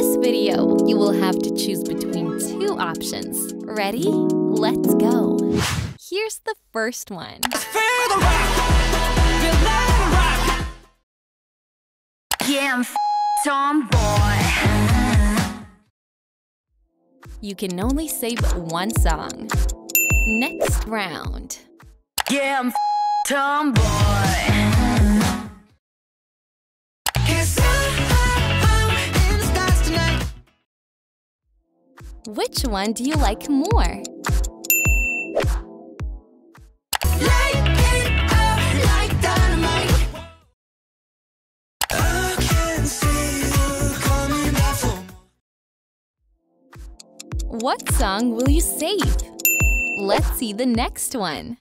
this video, you will have to choose between two options. Ready? Let's go. Here's the first one. Yeah, I'm. You can only save one song. Next round. Yeah, I'm f- tomboy. Which one do you like more? What song will you save? Let's see the next one.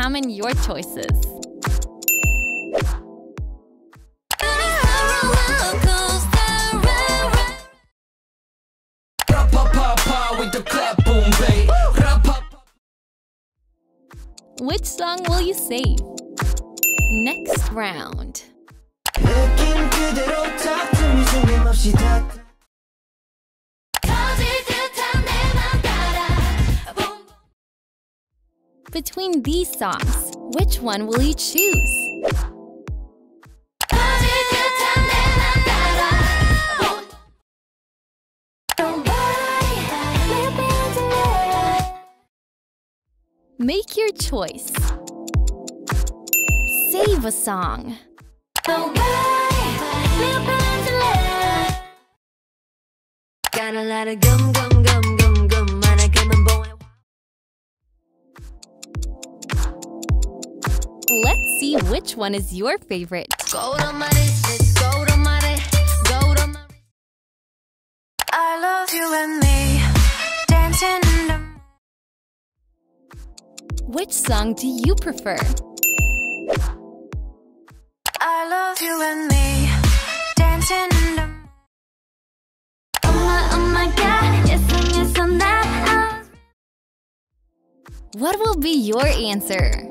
Comment your choices. Which song will you save? Next round. Between these songs, which one will you choose? Make your choice. Save a song. Got a lot of gum, gum, gum, gum. Let's see which one is your favorite. Go to my wrist, go to my wrist, go to my. I love you and me, dancing in the Which song do you prefer? I love you and me, dancing in the Oh my, oh my god, yes, and yes, on that. What will be your answer?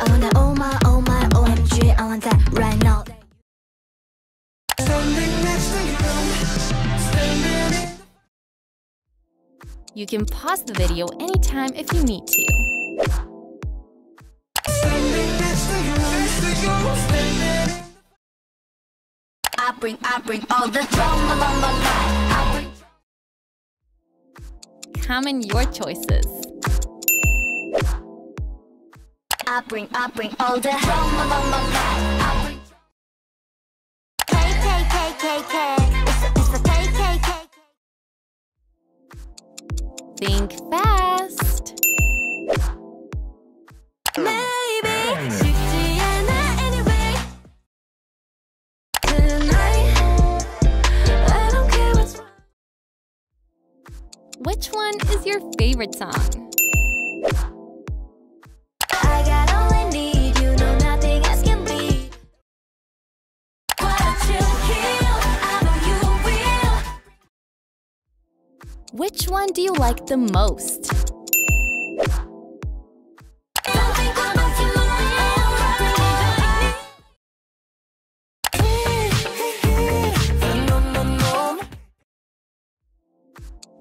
I want that oh my, oh my, OMG. I want that right now. Standing next to you Standing in You can pause the video anytime if you need to. Standing next to you Next to you Standing I bring, I bring all the drama, la la la. I bring. Comment your choices. I bring, I bring all the drama, my, mama, I bring Think fast. Maybe. Which one is your favorite song? Which one do you like the most?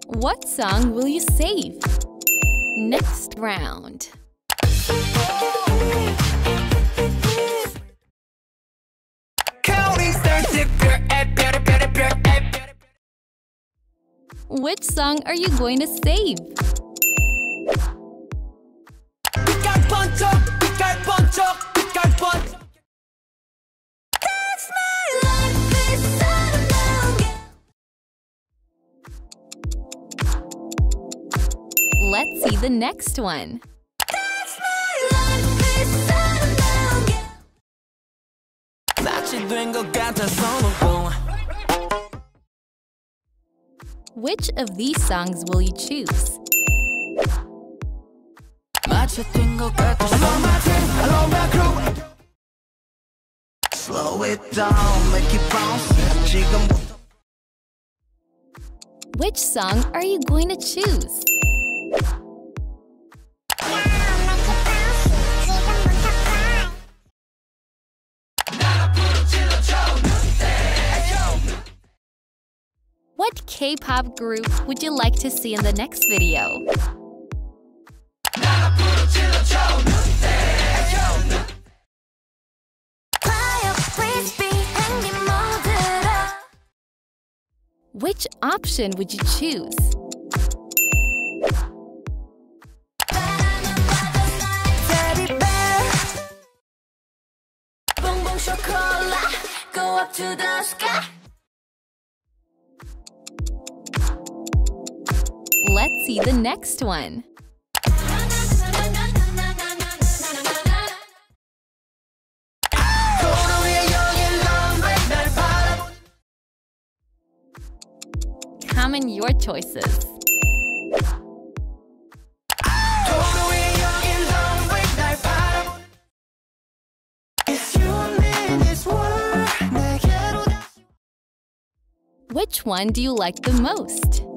What song will you save? Next round. Which song are you going to save? 빛깔 번쩍 빛깔 번쩍 빛깔 번쩍 That's my life inside of now. Let's see the next one. 낯이 된것 같아서 너고 Which of these songs will you choose? Which song are you going to choose? K-pop group would you like to see in the next video? Which option would you choose? Go up to the sky. see the next one. Comment your choices. Which one do you like the most?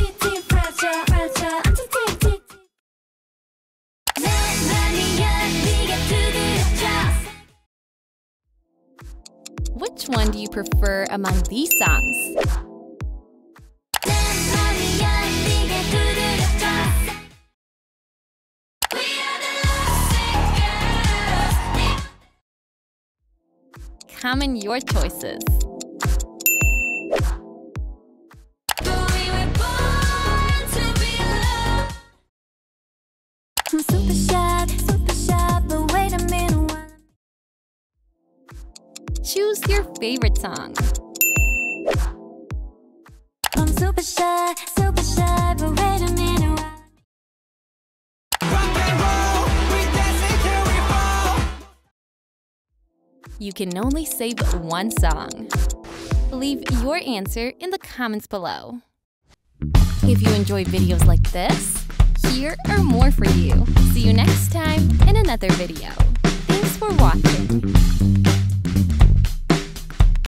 Which one do you prefer among these songs? Comment your choices. Choose your favorite song. I'm super shy, super shy, but wait a minute You can only save one song. Leave your answer in the comments below. If you enjoy videos like this, here are more for you. See you next time in another video. Thanks for watching.